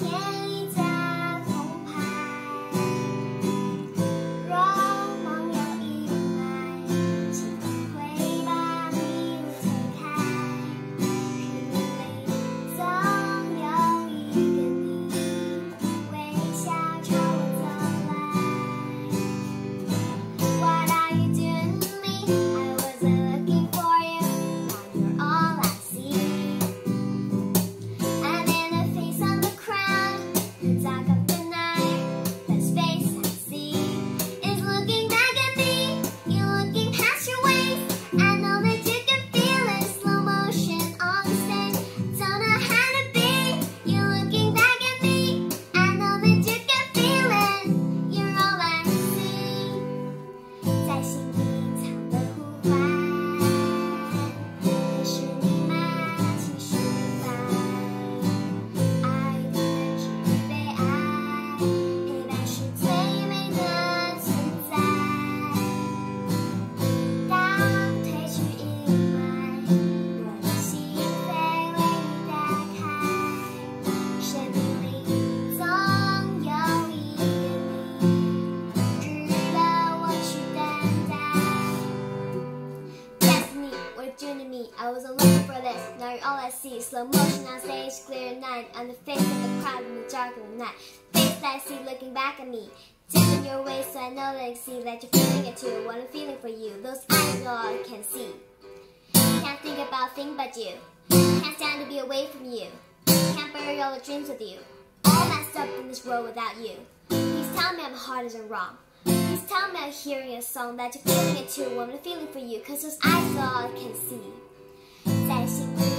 can't for this, now all I see. is Slow motion on stage, clear night, on the face of the crowd in the dark of the night. Face that I see looking back at me. Tipping your way so I know that I see that you're feeling it too. What I'm feeling for you, those eyes are all I can see. Can't think about thing but you. Can't stand to be away from you. Can't bury all the dreams with you. All messed up in this world without you. Please tell me I'm hard as I'm wrong. Please tell me I'm hearing a song that you're feeling it too. I'm feeling for you, cause those eyes are all I can see. 在心里。